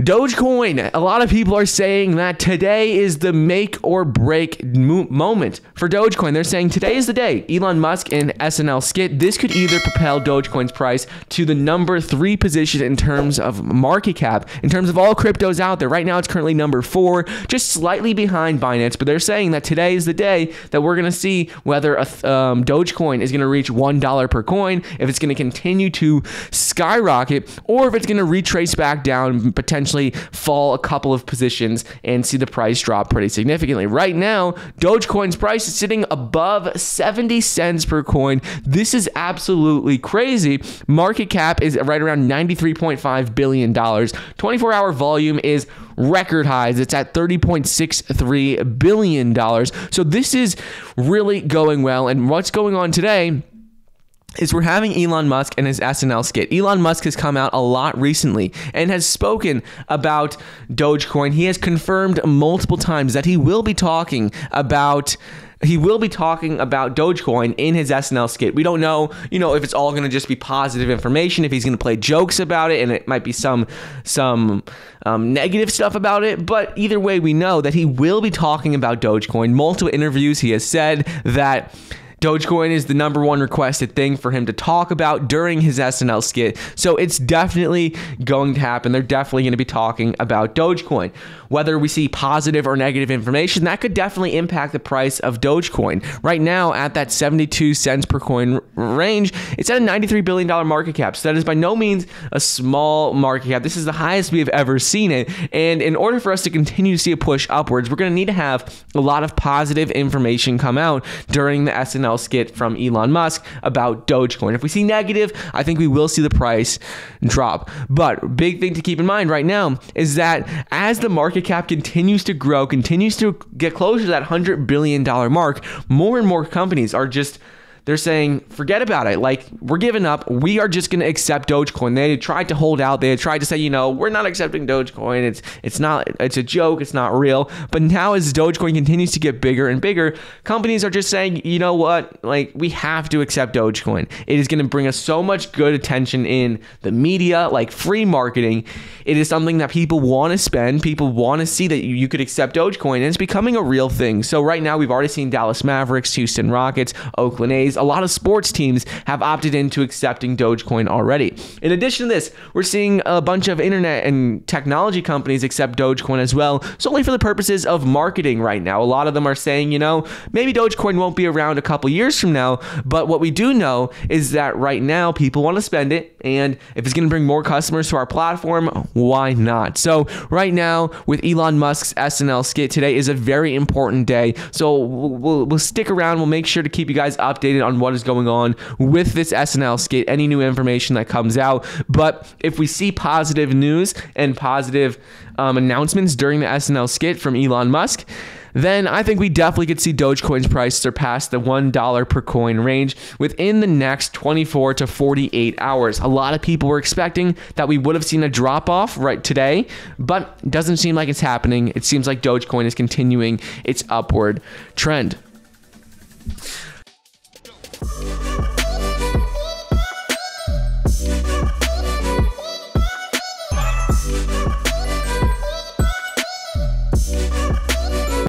Dogecoin. A lot of people are saying that today is the make or break mo- moment for Dogecoin. They're saying today is the day. Elon Musk and SNL skit. This could either propel Dogecoin's price to the number three position in terms of market cap, in terms of all cryptos out there. Right now, it's currently number four, just slightly behind Binance. But they're saying that today is the day that we're going to see whether a um, Dogecoin is going to reach one dollar per coin, if it's going to continue to skyrocket, or if it's going to retrace back down potentially potentially fall a couple of positions and see the price drop pretty significantly. Right now, Dogecoin's price is sitting above 70 cents per coin. This is absolutely crazy. Market cap is right around $93.5 billion. 24 hour volume is record highs. It's at $30.63 billion. So this is really going well. And what's going on today? Is we're having Elon Musk and his SNL skit. Elon Musk has come out a lot recently and has spoken about Dogecoin. He has confirmed multiple times that he will be talking about he will be talking about Dogecoin in his SNL skit. We don't know, you know, if it's all going to just be positive information, if he's going to play jokes about it, and it might be some some um, negative stuff about it. But either way, we know that he will be talking about Dogecoin. Multiple interviews, he has said that Dogecoin is the number one requested thing for him to talk about during his SNL skit. So it's definitely going to happen. They're definitely going to be talking about Dogecoin. Whether we see positive or negative information, that could definitely impact the price of Dogecoin. Right now, at that 72 cents per coin range, it's at a $93 billion market cap. So that is by no means a small market cap. This is the highest we have ever seen it. And in order for us to continue to see a push upwards, we're going to need to have a lot of positive information come out during the SNL SNL skit from Elon Musk about Dogecoin. If we see negative, I think we will see the price drop. But big thing to keep in mind right now is that as the market cap continues to grow, continues to get closer to that $100 billion mark, more and more companies are just they're saying, forget about it. Like, we're giving up. We are just going to accept Dogecoin. They tried to hold out. They tried to say, you know, we're not accepting Dogecoin. It's it's not. It's a joke. It's not real. But now, as Dogecoin continues to get bigger and bigger, companies are just saying, you know what? Like, we have to accept Dogecoin. It is going to bring us so much good attention in the media, like free marketing. It is something that people want to spend. People want to see that you, you could accept Dogecoin, and it's becoming a real thing. So right now, we've already seen Dallas Mavericks, Houston Rockets, Oakland A's a lot of sports teams have opted into accepting Dogecoin already. In addition to this, we're seeing a bunch of internet and technology companies accept Dogecoin as well, solely for the purposes of marketing right now. A lot of them are saying, you know, maybe Dogecoin won't be around a couple years from now, but what we do know is that right now people want to spend it, and if it's going to bring more customers to our platform, why not? So, right now, with Elon Musk's SNL skit, today is a very important day. So, we'll, we'll, we'll stick around. We'll make sure to keep you guys updated on what is going on with this SNL skit, any new information that comes out. But if we see positive news and positive um, announcements during the SNL skit from Elon Musk, then I think we definitely could see Dogecoin's price surpass the $1 per coin range within the next 24 to 48 hours. A lot of people were expecting that we would have seen a drop off right today, but doesn't seem like it's happening. It seems like Dogecoin is continuing its upward trend.